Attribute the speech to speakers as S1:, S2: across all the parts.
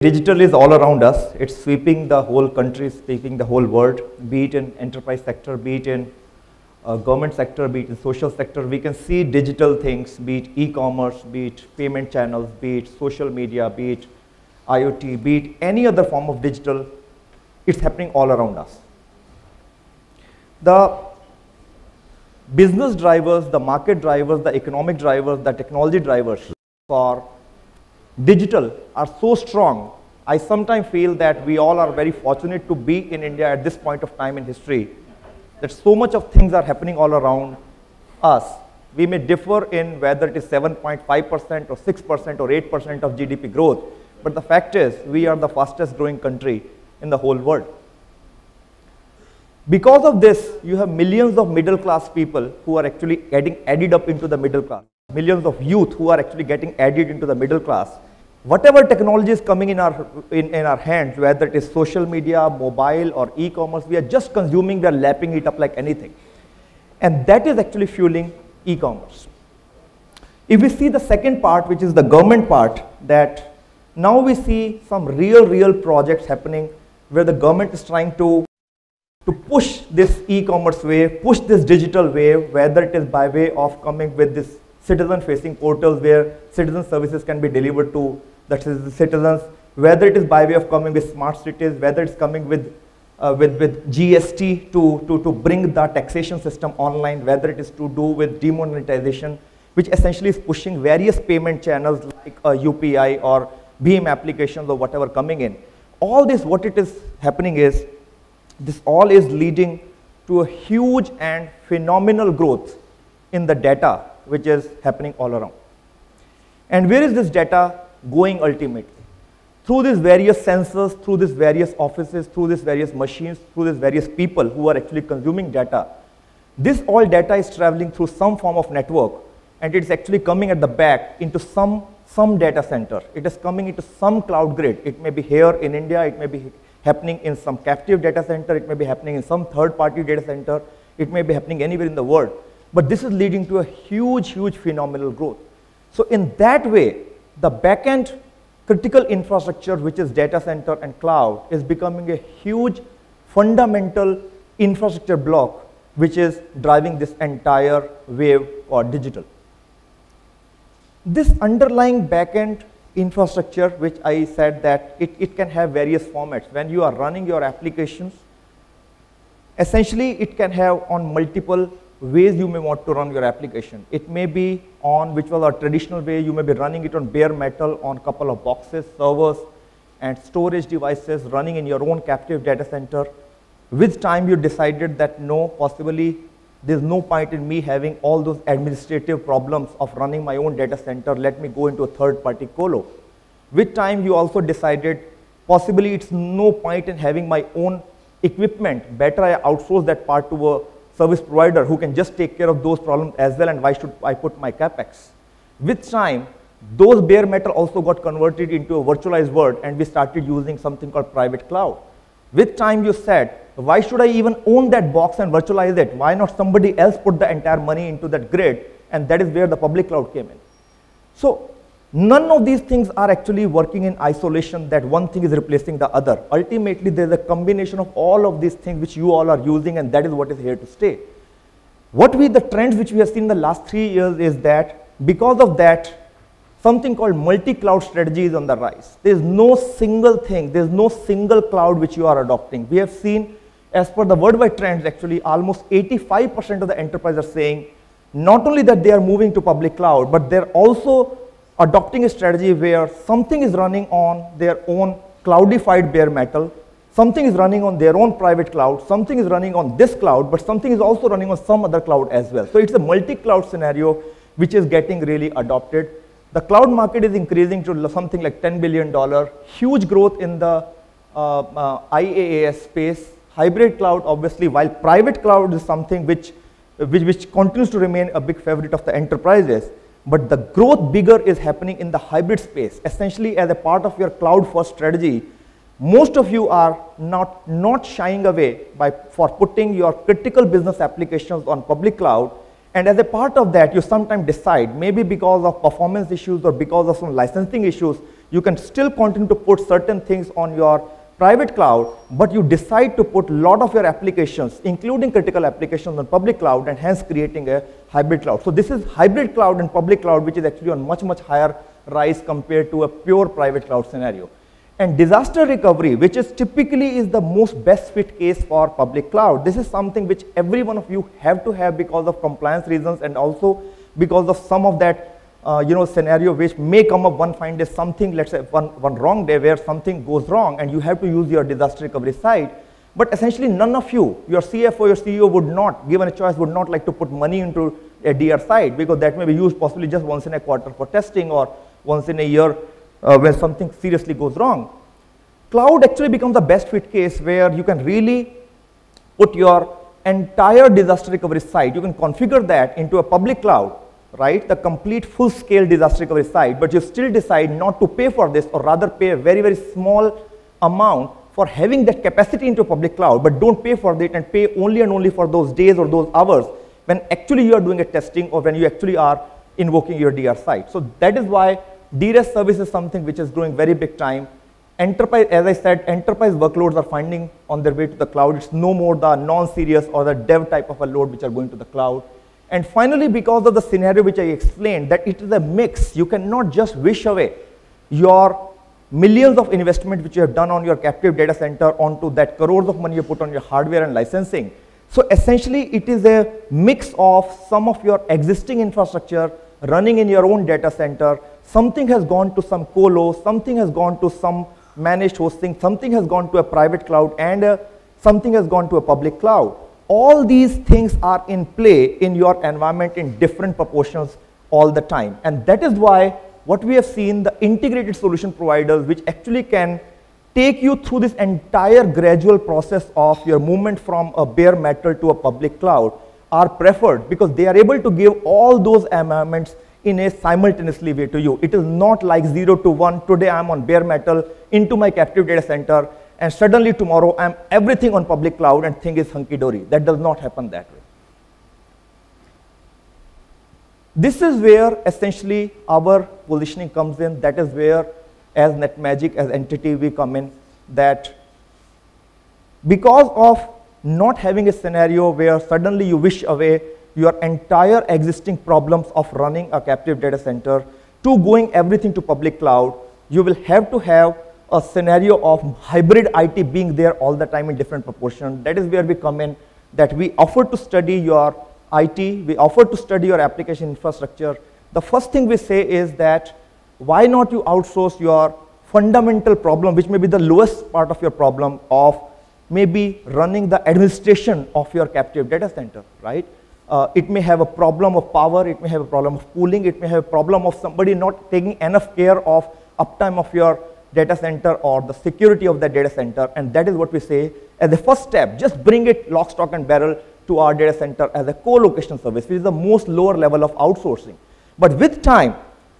S1: Digital is all around us. It's sweeping the whole country, sweeping the whole world, be it in enterprise sector, be it in uh, government sector, be it in social sector. We can see digital things, be it e-commerce, be it payment channels, be it social media, be it IoT, be it any other form of digital. It's happening all around us. The business drivers, the market drivers, the economic drivers, the technology drivers for digital are so strong, I sometimes feel that we all are very fortunate to be in India at this point of time in history, that so much of things are happening all around us. We may differ in whether it is 7.5% or 6% or 8% of GDP growth, but the fact is we are the fastest growing country in the whole world. Because of this, you have millions of middle class people who are actually getting added up into the middle class. Millions of youth who are actually getting added into the middle class. Whatever technology is coming in our, in, in our hands, whether it is social media, mobile or e-commerce, we are just consuming, we are lapping it up like anything. And that is actually fueling e-commerce. If we see the second part, which is the government part, that now we see some real, real projects happening where the government is trying to to push this e-commerce wave, push this digital wave, whether it is by way of coming with this citizen-facing portals where citizen services can be delivered to the citizens, whether it is by way of coming with smart cities, whether it's coming with uh, with, with GST to, to, to bring the taxation system online, whether it is to do with demonetization, which essentially is pushing various payment channels like uh, UPI or BHIM applications or whatever coming in. All this, what it is happening is this all is leading to a huge and phenomenal growth in the data which is happening all around. And where is this data going ultimately? Through these various sensors, through these various offices, through these various machines, through these various people who are actually consuming data. This all data is traveling through some form of network and it's actually coming at the back into some, some data center. It is coming into some cloud grid. It may be here in India, it may be happening in some captive data center, it may be happening in some third party data center, it may be happening anywhere in the world. But this is leading to a huge, huge phenomenal growth. So in that way, the backend critical infrastructure, which is data center and cloud, is becoming a huge fundamental infrastructure block, which is driving this entire wave or digital. This underlying backend infrastructure, which I said that it, it can have various formats. When you are running your applications, essentially it can have on multiple ways you may want to run your application. It may be on, which was a traditional way, you may be running it on bare metal on couple of boxes, servers, and storage devices running in your own captive data center. With time you decided that no, possibly there's no point in me having all those administrative problems of running my own data center. Let me go into a third party colo. With time, you also decided possibly it's no point in having my own equipment. Better I outsource that part to a service provider who can just take care of those problems as well and why should I put my capex? With time, those bare metal also got converted into a virtualized world and we started using something called private cloud. With time you said, why should I even own that box and virtualize it? Why not somebody else put the entire money into that grid? And that is where the public cloud came in. So none of these things are actually working in isolation that one thing is replacing the other. Ultimately, there's a combination of all of these things which you all are using and that is what is here to stay. What we, the trends which we have seen in the last three years is that because of that, something called multi-cloud strategy is on the rise. There is no single thing, there is no single cloud which you are adopting. We have seen, as per the worldwide trends, actually almost 85% of the enterprise are saying not only that they are moving to public cloud, but they're also adopting a strategy where something is running on their own cloudified bare metal, something is running on their own private cloud, something is running on this cloud, but something is also running on some other cloud as well. So it's a multi-cloud scenario which is getting really adopted. The cloud market is increasing to something like $10 billion, huge growth in the uh, uh, IaaS space. Hybrid cloud, obviously, while private cloud is something which, which, which continues to remain a big favorite of the enterprises, but the growth bigger is happening in the hybrid space. Essentially, as a part of your cloud first strategy, most of you are not, not shying away by, for putting your critical business applications on public cloud and as a part of that, you sometimes decide, maybe because of performance issues or because of some licensing issues, You can still continue to put certain things on your private cloud, but you decide to put a lot of your applications, including critical applications on public cloud and hence creating a hybrid cloud. So this is hybrid cloud and public cloud, which is actually on much, much higher rise compared to a pure private cloud scenario. And disaster recovery, which is typically is the most best fit case for public cloud. This is something which every one of you have to have because of compliance reasons and also because of some of that uh, you know, scenario which may come up one fine day, something, let's say one, one wrong day where something goes wrong and you have to use your disaster recovery site. But essentially none of you, your CFO, your CEO would not, given a choice, would not like to put money into a DR site because that may be used possibly just once in a quarter for testing or once in a year uh, when something seriously goes wrong. Cloud actually becomes the best fit case where you can really put your entire disaster recovery site, you can configure that into a public cloud right, the complete full-scale disaster recovery site, but you still decide not to pay for this or rather pay a very, very small amount for having that capacity into public cloud, but don't pay for it and pay only and only for those days or those hours when actually you are doing a testing or when you actually are invoking your DR site. So that is why DRS service is something which is growing very big time. Enterprise, as I said, enterprise workloads are finding on their way to the cloud. It's no more the non-serious or the dev type of a load which are going to the cloud. And finally, because of the scenario which I explained, that it is a mix, you cannot just wish away your millions of investment which you have done on your captive data center onto that crores of money you put on your hardware and licensing. So essentially, it is a mix of some of your existing infrastructure running in your own data center. Something has gone to some colo, something has gone to some managed hosting, something has gone to a private cloud, and uh, something has gone to a public cloud all these things are in play in your environment in different proportions all the time. And that is why what we have seen, the integrated solution providers, which actually can take you through this entire gradual process of your movement from a bare metal to a public cloud are preferred because they are able to give all those environments in a simultaneously way to you. It is not like zero to one, today I'm on bare metal into my captive data center and suddenly tomorrow I'm everything on public cloud and thing is hunky-dory. That does not happen that way. This is where essentially our positioning comes in. That is where as NetMagic, as NTT, we come in that because of not having a scenario where suddenly you wish away your entire existing problems of running a captive data center to going everything to public cloud, you will have to have a scenario of hybrid IT being there all the time in different proportions. That is where we come in, that we offer to study your IT, we offer to study your application infrastructure. The first thing we say is that why not you outsource your fundamental problem, which may be the lowest part of your problem of maybe running the administration of your captive data center, right? Uh, it may have a problem of power, it may have a problem of cooling, it may have a problem of somebody not taking enough care of uptime of your data center or the security of that data center. And that is what we say as the first step, just bring it lock, stock, and barrel to our data center as a co-location service, which is the most lower level of outsourcing. But with time,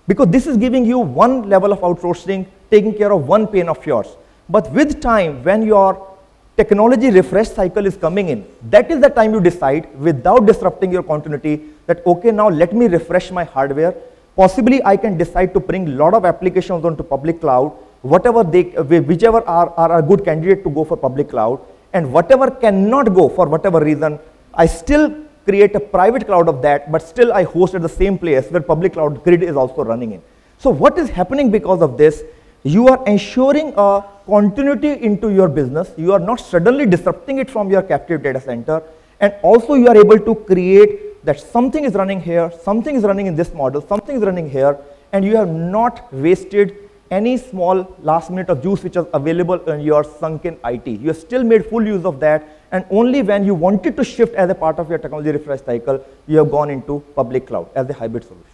S1: because this is giving you one level of outsourcing, taking care of one pain of yours. But with time, when your technology refresh cycle is coming in, that is the time you decide without disrupting your continuity that, okay, now let me refresh my hardware. Possibly I can decide to bring a lot of applications onto public cloud whatever they, whichever are, are a good candidate to go for public cloud, and whatever cannot go for whatever reason, I still create a private cloud of that, but still I host at the same place where public cloud grid is also running in. So what is happening because of this? You are ensuring a continuity into your business. You are not suddenly disrupting it from your captive data center. And also you are able to create that something is running here, something is running in this model, something is running here, and you have not wasted any small last minute of juice which was available in your sunken IT. You have still made full use of that and only when you wanted to shift as a part of your technology refresh cycle, you have gone into public cloud as a hybrid solution.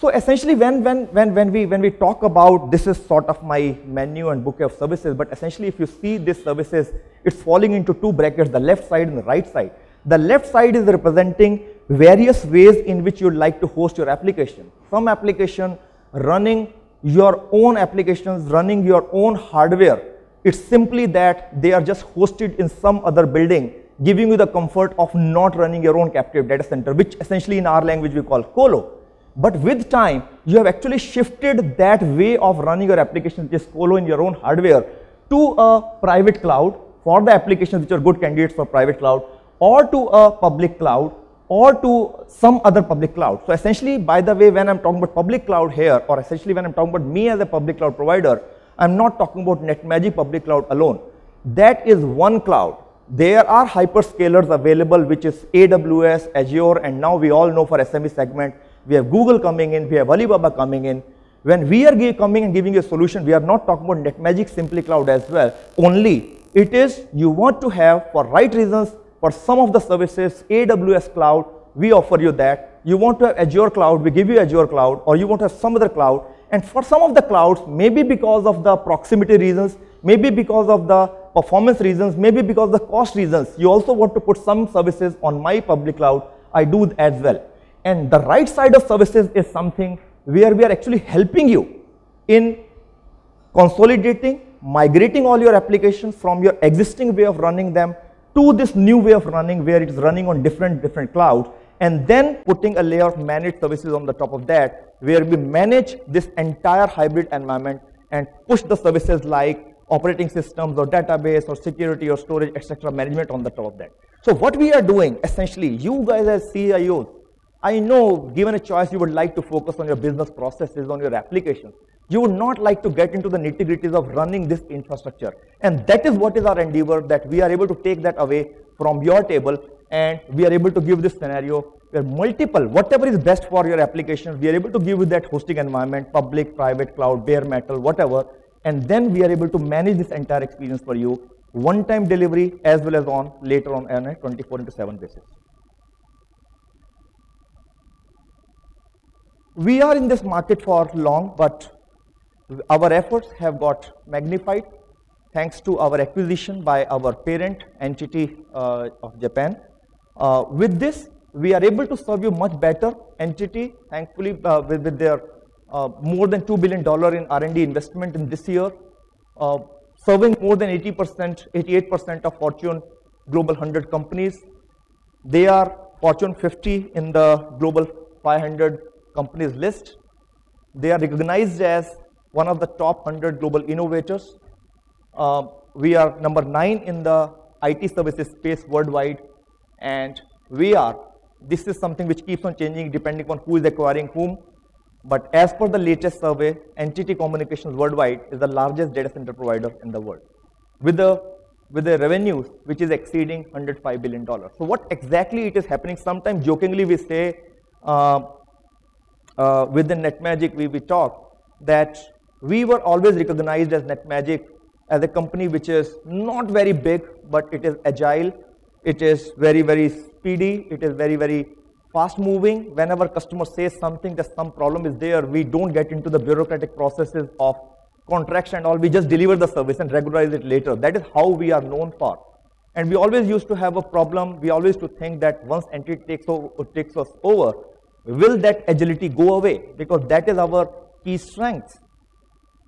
S1: So essentially when, when, when, when, we, when we talk about this is sort of my menu and bouquet of services, but essentially if you see these services, it's falling into two brackets, the left side and the right side. The left side is representing various ways in which you'd like to host your application. Some application running your own applications, running your own hardware. It's simply that they are just hosted in some other building, giving you the comfort of not running your own captive data center, which essentially in our language we call colo. But with time, you have actually shifted that way of running your application, which is colo in your own hardware, to a private cloud for the applications which are good candidates for private cloud, or to a public cloud, or to some other public cloud. So essentially, by the way, when I'm talking about public cloud here, or essentially when I'm talking about me as a public cloud provider, I'm not talking about NetMagic public cloud alone. That is one cloud. There are hyperscalers available, which is AWS, Azure, and now we all know for SME segment, we have Google coming in, we have Alibaba coming in. When we are coming and giving a solution, we are not talking about NetMagic Simply Cloud as well. Only it is you want to have for right reasons for some of the services, AWS cloud, we offer you that. You want to have Azure cloud, we give you Azure cloud, or you want to have some other cloud. And for some of the clouds, maybe because of the proximity reasons, maybe because of the performance reasons, maybe because of the cost reasons, you also want to put some services on my public cloud. I do as well. And the right side of services is something where we are actually helping you in consolidating, migrating all your applications from your existing way of running them to this new way of running where it is running on different different clouds and then putting a layer of managed services on the top of that where we manage this entire hybrid environment and push the services like operating systems or database or security or storage etc management on the top of that. So what we are doing essentially you guys as cios I know given a choice you would like to focus on your business processes, on your applications. You would not like to get into the nitty gritties of running this infrastructure. And that is what is our endeavor that we are able to take that away from your table and we are able to give this scenario where multiple, whatever is best for your applications, we are able to give you that hosting environment, public, private, cloud, bare metal, whatever. And then we are able to manage this entire experience for you, one-time delivery as well as on later on on a 24 into 7 basis. We are in this market for long, but our efforts have got magnified thanks to our acquisition by our parent NTT uh, of Japan. Uh, with this, we are able to serve you much better entity, thankfully, uh, with, with, their uh, more than $2 billion in R&D investment in this year, uh, serving more than 80%, 88% of Fortune Global 100 companies. They are Fortune 50 in the Global 500 companies list. They are recognized as one of the top 100 global innovators. Uh, we are number nine in the IT services space worldwide, and we are, this is something which keeps on changing depending on who is acquiring whom. But as per the latest survey, NTT Communications Worldwide is the largest data center provider in the world with the with the revenues which is exceeding 105 billion dollars. So what exactly it is happening? Sometimes jokingly we say uh, uh, within NetMagic we, we talk that we were always recognized as NetMagic as a company which is not very big, but it is agile, it is very, very speedy, it is very, very fast moving. Whenever customer says something that some problem is there, we don't get into the bureaucratic processes of contracts and all, we just deliver the service and regularize it later. That is how we are known for. And we always used to have a problem, we always to think that once NTT takes, over, takes us over, will that agility go away? Because that is our key strength.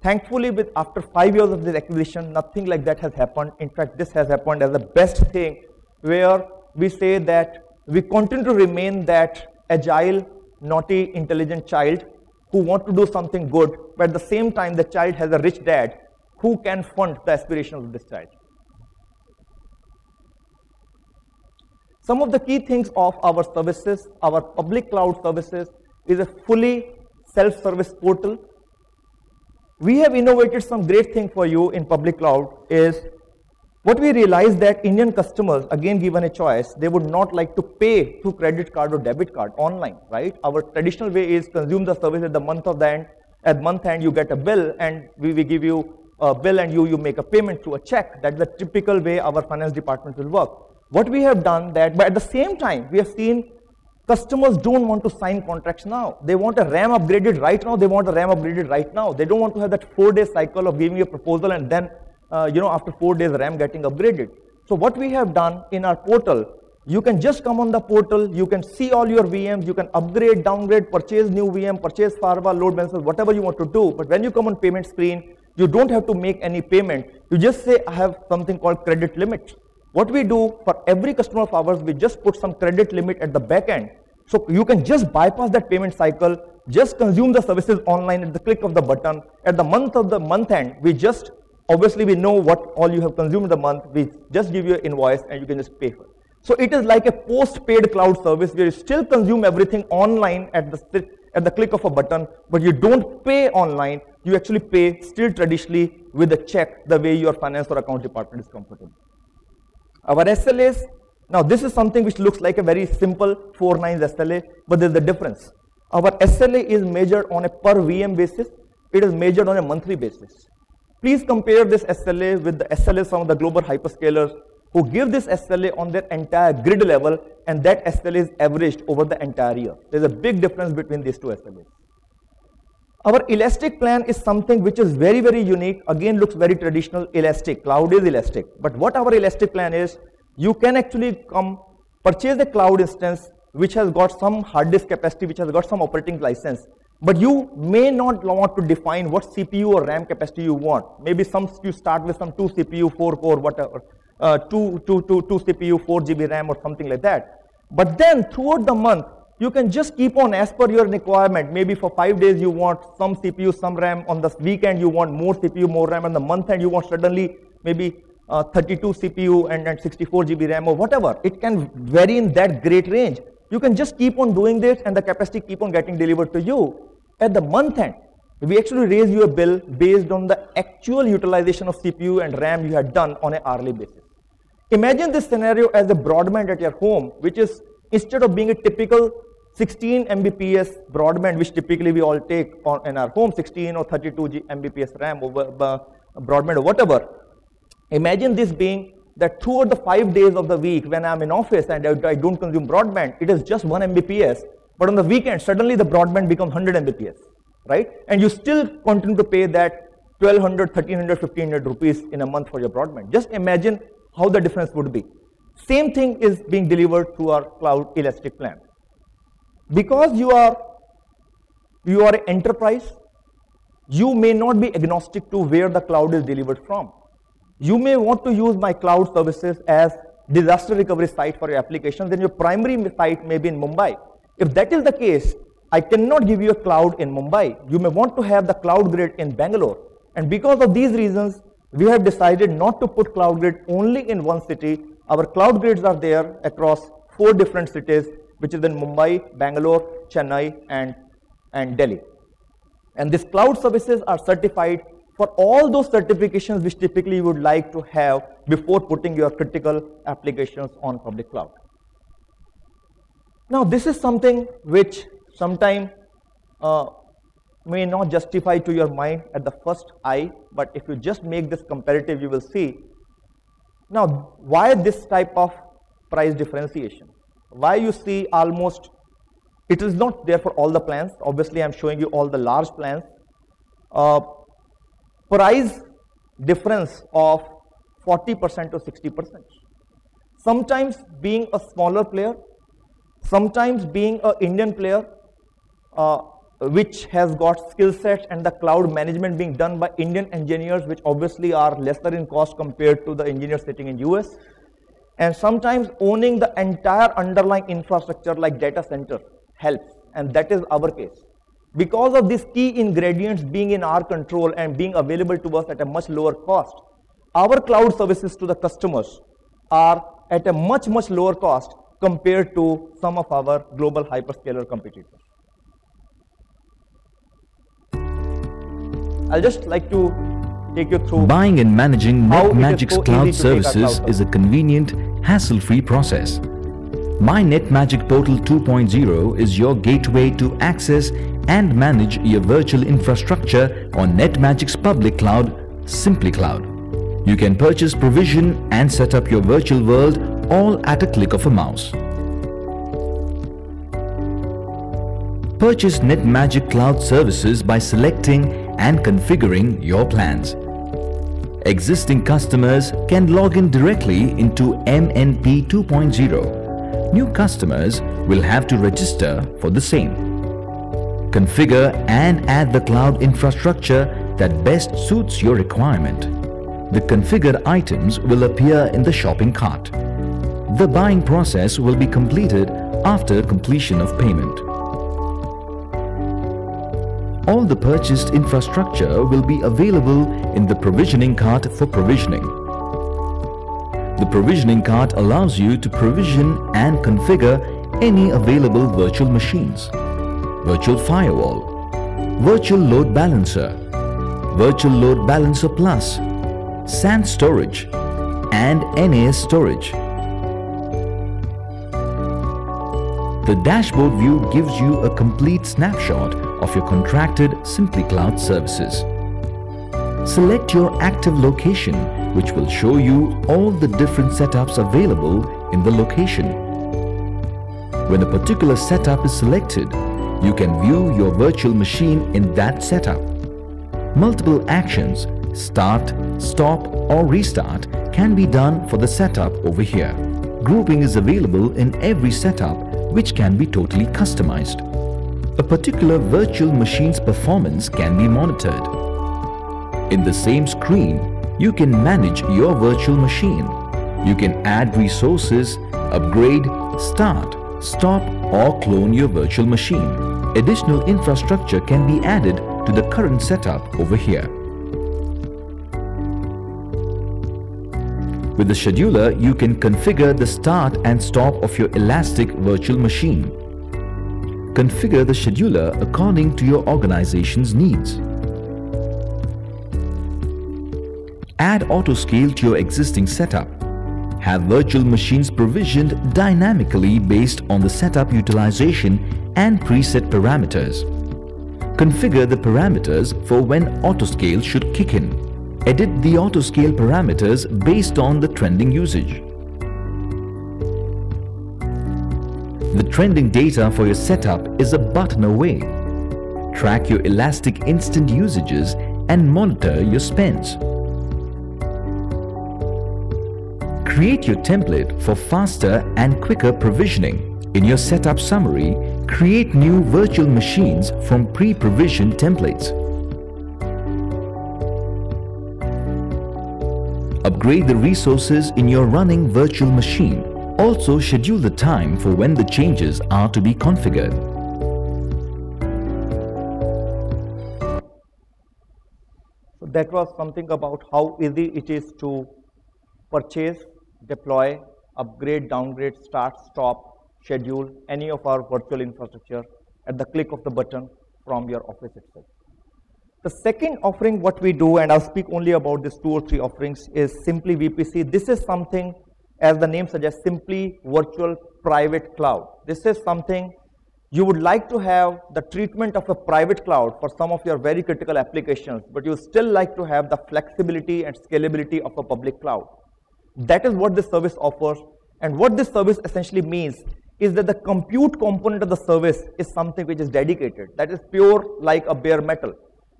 S1: Thankfully, with after five years of this acquisition, nothing like that has happened. In fact, this has happened as the best thing where we say that we continue to remain that agile, naughty, intelligent child who want to do something good, but at the same time, the child has a rich dad who can fund the aspirations of this child. Some of the key things of our services, our public cloud services, is a fully self-service portal. We have innovated some great thing for you in public cloud is what we realized that Indian customers, again given a choice, they would not like to pay through credit card or debit card online, right? Our traditional way is consume the service at the month of the end, at month end you get a bill and we will give you a bill and you, you make a payment through a check. That's the typical way our finance department will work. What we have done that, but at the same time, we have seen customers don't want to sign contracts now. They want a RAM upgraded right now. They want a RAM upgraded right now. They don't want to have that four-day cycle of giving you a proposal and then, uh, you know, after four days, RAM getting upgraded. So what we have done in our portal, you can just come on the portal, you can see all your VMs, you can upgrade, downgrade, purchase new VM, purchase firewall, load balancers, whatever you want to do. But when you come on payment screen, you don't have to make any payment. You just say, I have something called credit limit. What we do for every customer of ours, we just put some credit limit at the back end So you can just bypass that payment cycle, just consume the services online at the click of the button. At the month of the month end, we just, obviously we know what all you have consumed the month. We just give you an invoice and you can just pay for it. So it is like a post-paid cloud service where you still consume everything online at the, at the click of a button, but you don't pay online. You actually pay still traditionally with a check the way your finance or account department is comfortable. Our SLAs now this is something which looks like a very simple 4 nines SLA, but there's a difference. Our SLA is measured on a per VM basis. It is measured on a monthly basis. Please compare this SLA with the SLA some of the global hyperscalers who give this SLA on their entire grid level and that SLA is averaged over the entire year. There's a big difference between these two SLAs. Our elastic plan is something which is very, very unique. Again, looks very traditional, elastic. Cloud is elastic. But what our elastic plan is, you can actually come purchase a cloud instance which has got some hard disk capacity, which has got some operating license. But you may not want to define what CPU or RAM capacity you want. Maybe some you start with some 2 CPU, 4 core, whatever, uh, 2, 2, 2, 2 CPU, 4 GB RAM or something like that. But then throughout the month, you can just keep on as per your requirement. Maybe for five days you want some CPU, some RAM. On the weekend you want more CPU, more RAM. On the month end you want suddenly maybe uh, 32 CPU and, and 64 GB RAM or whatever. It can vary in that great range. You can just keep on doing this and the capacity keep on getting delivered to you. At the month end, we actually raise you a bill based on the actual utilization of CPU and RAM you had done on an hourly basis. Imagine this scenario as a broadband at your home, which is instead of being a typical 16 Mbps broadband, which typically we all take on, in our home, 16 or 32 Mbps RAM over uh, broadband or whatever, Imagine this being that throughout the five days of the week when I'm in office and I don't consume broadband, it is just 1 Mbps. But on the weekend, suddenly the broadband becomes 100 Mbps, right? And you still continue to pay that 1200, 1300, 1500 rupees in a month for your broadband. Just imagine how the difference would be. Same thing is being delivered through our cloud elastic plan. Because you are you are an enterprise, you may not be agnostic to where the cloud is delivered from. You may want to use my cloud services as disaster recovery site for your application, then your primary site may be in Mumbai. If that is the case, I cannot give you a cloud in Mumbai. You may want to have the cloud grid in Bangalore. And because of these reasons, we have decided not to put cloud grid only in one city. Our cloud grids are there across four different cities, which is in Mumbai, Bangalore, Chennai, and, and Delhi. And these cloud services are certified for all those certifications which typically you would like to have before putting your critical applications on public cloud. Now this is something which sometimes uh, may not justify to your mind at the first eye, but if you just make this comparative, you will see. Now, why this type of price differentiation? Why you see almost, it is not there for all the plans. Obviously, I'm showing you all the large plans. Uh, price difference of 40% to 60%. Sometimes being a smaller player, sometimes being an Indian player, uh, which has got skill sets and the cloud management being done by Indian engineers, which obviously are lesser in cost compared to the engineers sitting in US. And sometimes owning the entire underlying infrastructure like data center helps. And that is our case. Because of these key ingredients being in our control and being available to us at a much lower cost, our cloud services to the customers are at a much, much lower cost compared to some of our global hyperscaler competitors. I'll just like to
S2: Buying and managing NetMagic's so cloud services cloud is a convenient, hassle-free process. My NetMagic Portal 2.0 is your gateway to access and manage your virtual infrastructure on NetMagic's public cloud, SimplyCloud. You can purchase provision and set up your virtual world all at a click of a mouse. Purchase NetMagic Cloud services by selecting and configuring your plans. Existing customers can log in directly into MNP 2.0. New customers will have to register for the same configure and add the cloud infrastructure that best suits your requirement. The configured items will appear in the shopping cart. The buying process will be completed after completion of payment. All the purchased infrastructure will be available in the provisioning cart for provisioning. The provisioning cart allows you to provision and configure any available virtual machines, virtual firewall, virtual load balancer, virtual load balancer plus, SAN storage and NAS storage. The dashboard view gives you a complete snapshot of your contracted SimplyCloud services. Select your active location which will show you all the different setups available in the location. When a particular setup is selected, you can view your virtual machine in that setup. Multiple actions, start, stop or restart can be done for the setup over here. Grouping is available in every setup which can be totally customized. A particular virtual machine's performance can be monitored. In the same screen, you can manage your virtual machine. You can add resources, upgrade, start, stop or clone your virtual machine. Additional infrastructure can be added to the current setup over here. With the scheduler, you can configure the start and stop of your Elastic virtual machine. Configure the scheduler according to your organization's needs. Add autoscale to your existing setup. Have virtual machines provisioned dynamically based on the setup utilization and preset parameters. Configure the parameters for when autoscale should kick in. Edit the autoscale parameters based on the trending usage. The trending data for your setup is a button away. Track your Elastic Instant usages and monitor your spends. Create your template for faster and quicker provisioning. In your setup summary, create new virtual machines from pre-provisioned templates. Upgrade the resources in your running virtual machine. Also schedule the time for when the changes are to be configured.
S1: So that was something about how easy it is to purchase, deploy, upgrade, downgrade, start, stop, schedule any of our virtual infrastructure at the click of the button from your office itself. The second offering what we do, and I'll speak only about these two or three offerings, is simply VPC. This is something, as the name suggests, simply virtual private cloud. This is something you would like to have the treatment of a private cloud for some of your very critical applications, but you still like to have the flexibility and scalability of a public cloud. That is what this service offers. And what this service essentially means is that the compute component of the service is something which is dedicated. That is pure like a bare metal.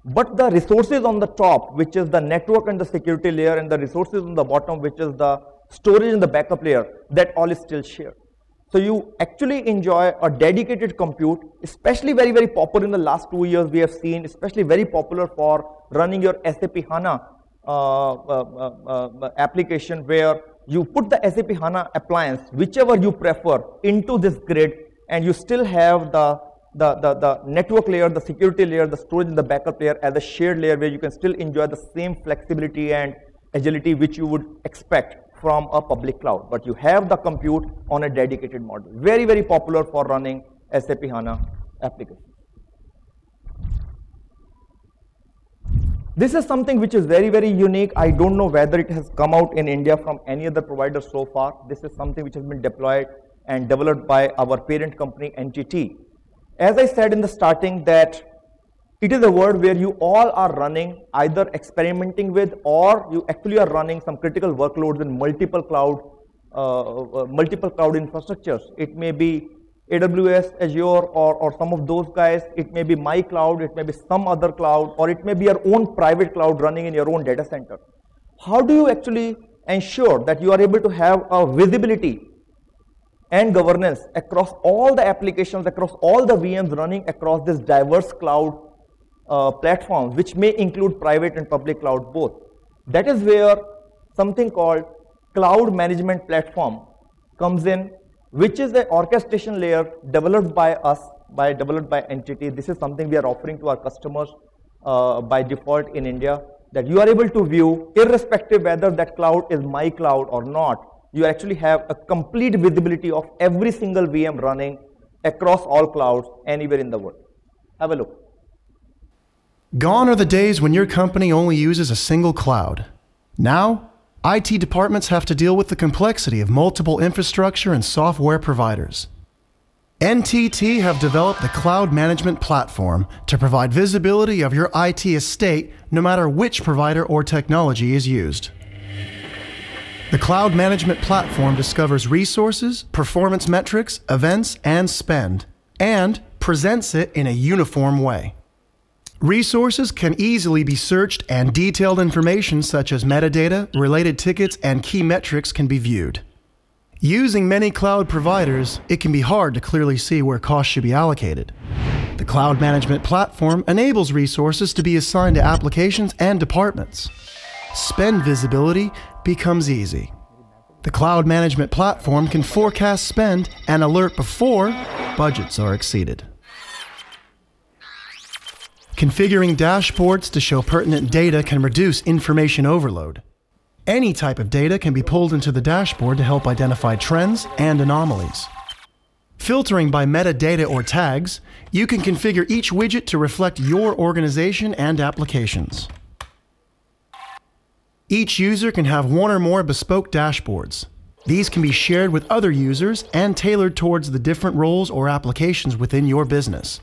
S1: But the resources on the top, which is the network and the security layer, and the resources on the bottom, which is the storage and the backup layer, that all is still shared. So you actually enjoy a dedicated compute, especially very, very popular in the last two years we have seen, especially very popular for running your SAP HANA Uh, uh, uh, application where you put the SAP HANA appliance, whichever you prefer, into this grid and you still have the the, the, the network layer, the security layer, the storage and the backup layer as a shared layer where you can still enjoy the same flexibility and agility which you would expect from a public cloud. But you have the compute on a dedicated model. Very, very popular for running SAP HANA applications. This is something which is very, very unique. I don't know whether it has come out in India from any other provider so far. This is something which has been deployed and developed by our parent company NTT as I said in the starting that it is a world where you all are running either experimenting with or you actually are running some critical workloads in multiple cloud uh, uh, multiple cloud infrastructures. It may be AWS, Azure or, or some of those guys. It may be my cloud, it may be some other cloud or it may be your own private cloud running in your own data center. How do you actually ensure that you are able to have a visibility and governance across all the applications, across all the VMs running across this diverse cloud uh, which may include private and public cloud both. That is where something called cloud management platform comes in which is the orchestration layer developed by us, by developed by NTT. This is something we are offering to our customers uh, by default in India, that you are able to view, irrespective whether that cloud is my cloud or not, you actually have a complete visibility of every single VM running across all clouds anywhere in the world. Have a look.
S3: Gone are the days when your company only uses a single cloud. Now, IT departments have to deal with the complexity of multiple infrastructure and software providers. NTT have developed the Cloud Management Platform to provide visibility of your IT estate no matter which provider or technology is used. The Cloud Management Platform discovers resources, performance metrics, events, and spend, and presents it in a uniform way. Resources can easily be searched and detailed information such as metadata, related tickets, and key metrics can be viewed. Using many cloud providers, it can be hard to clearly see where costs should be allocated. The Cloud Management Platform enables resources to be assigned to applications and departments. Spend visibility becomes easy. The Cloud Management Platform can forecast spend and alert before budgets are exceeded. Configuring dashboards to show pertinent data can reduce information overload. Any type of data can be pulled into the dashboard to help identify trends and anomalies. Filtering by metadata or tags, you can configure each widget to reflect your organization and applications. Each user can have one or more bespoke dashboards. These can be shared with other users and tailored towards the different roles or applications within your business.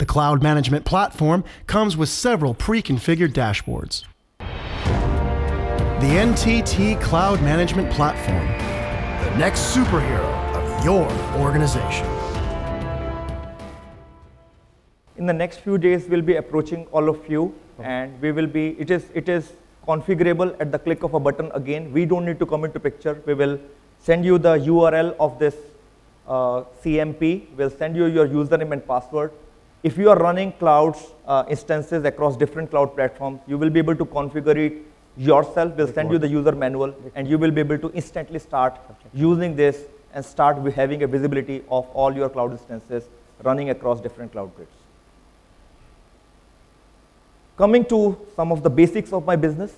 S3: The cloud management platform comes with several pre-configured dashboards. The NTT Cloud Management Platform, the next superhero of your organization.
S1: In the next few days, we'll be approaching all of you, and we will be, it is, it is configurable at the click of a button again. We don't need to come into picture. We will send you the URL of this uh, CMP. We'll send you your username and password. If you are running clouds uh, instances across different cloud platforms, you will be able to configure it yourself. We'll send you the user manual, and you will be able to instantly start using this and start having a visibility of all your cloud instances running across different cloud grids. Coming to some of the basics of my business,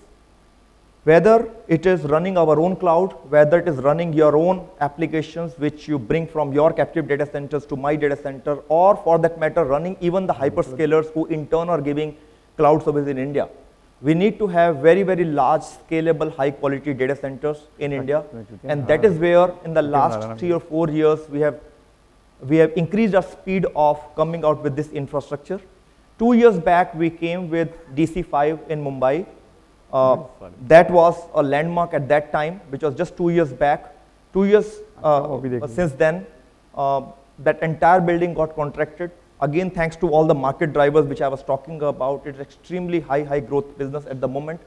S1: whether it is running our own cloud, whether it is running your own applications which you bring from your captive data centers to my data center, or for that matter, running even the hyperscalers who in turn are giving cloud service in India. We need to have very, very large, scalable, high quality data centers in India. And that is where in the last three or four years, we have, we have increased our speed of coming out with this infrastructure. Two years back, we came with DC5 in Mumbai, uh, that was a landmark at that time, which was just two years back. Two years uh, uh, since then, uh, that entire building got contracted. Again, thanks to all the market drivers which I was talking about, it's extremely high, high growth business at the moment.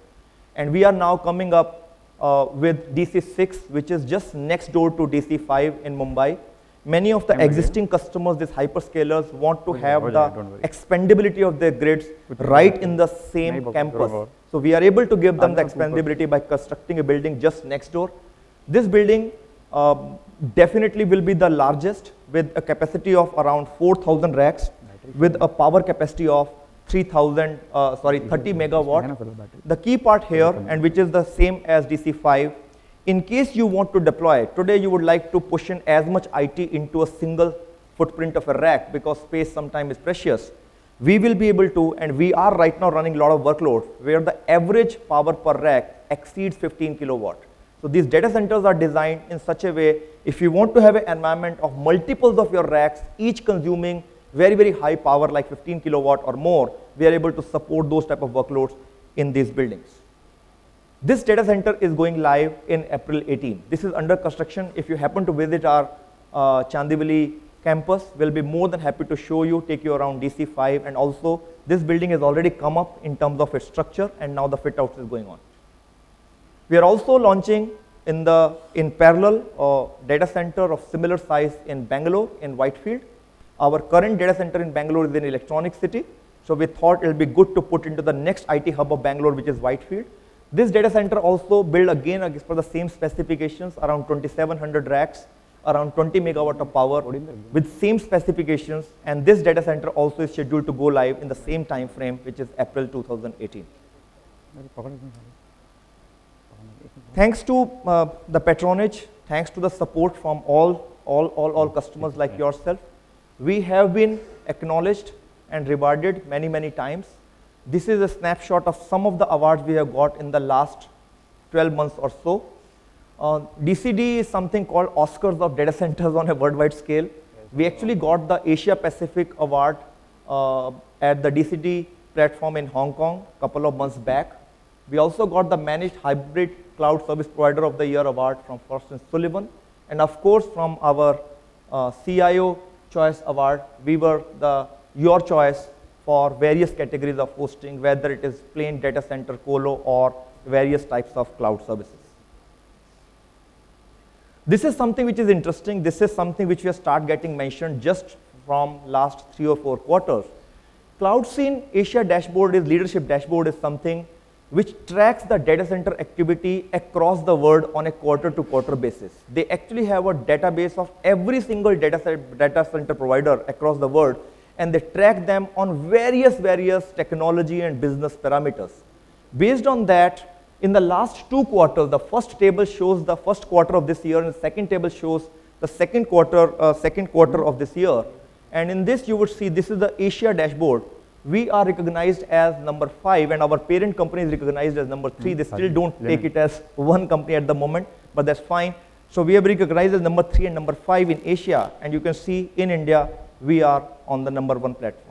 S1: And we are now coming up uh, with DC6, which is just next door to DC5 in Mumbai. Many of the existing customers, these hyperscalers, want to have the expandability of their grids right in the same campus. So we are able to give them the expandability by constructing a building just next door. This building uh, definitely will be the largest with a capacity of around 4,000 racks with a power capacity of 3000, uh, sorry, 30 megawatt. The key part here, and which is the same as DC5, in case you want to deploy, today you would like to push in as much IT into a single footprint of a rack because space sometimes is precious. We will be able to, and we are right now running a lot of workloads where the average power per rack exceeds 15 kilowatt. So these data centers are designed in such a way, if you want to have an environment of multiples of your racks, each consuming very, very high power like 15 kilowatt or more, we are able to support those type of workloads in these buildings. This data center is going live in April 18. This is under construction. If you happen to visit our uh, Chandivali campus, we'll be more than happy to show you, take you around DC5 and also this building has already come up in terms of its structure and now the fit out is going on. We are also launching in the in parallel uh, data center of similar size in Bangalore in Whitefield. Our current data center in Bangalore is in Electronic City. So we thought it will be good to put into the next IT hub of Bangalore, which is Whitefield. This data center also built again as per the same specifications, around 2700 racks, around 20 megawatt of power with same specifications and this data center also is scheduled to go live in the same time frame which is April 2018. Thanks to uh, the patronage, thanks to the support from all, all, all, all customers like yourself, we have been acknowledged and rewarded many, many times. This is a snapshot of some of the awards we have got in the last 12 months or so. Uh, DCD is something called Oscars of data centers on a worldwide scale. We actually got the Asia Pacific Award uh, at the DCD platform in Hong Kong a couple of months back. We also got the Managed Hybrid Cloud Service Provider of the Year award from Frost & Sullivan. And of course, from our uh, CIO Choice Award, we were the your choice for various categories of hosting, whether it is plain data center, colo, or various types of cloud services. This is something which is interesting. This is something which we start getting mentioned just from last three or four quarters. CloudScene Asia dashboard is leadership dashboard is something which tracks the data center activity across the world on a quarter to quarter basis. They actually have a database of every single data center provider across the world and they track them on various, various technology and business parameters. Based on that, in the last two quarters, the first table shows the first quarter of this year and the second table shows the second quarter, uh, second quarter of this year. And in this, you would see this is the Asia dashboard. We are recognized as number five and our parent company is recognized as number three. They still don't take it as one company at the moment, but that's fine. So we have recognized as number three and number five in Asia. And you can see in India, we are on the number one platform.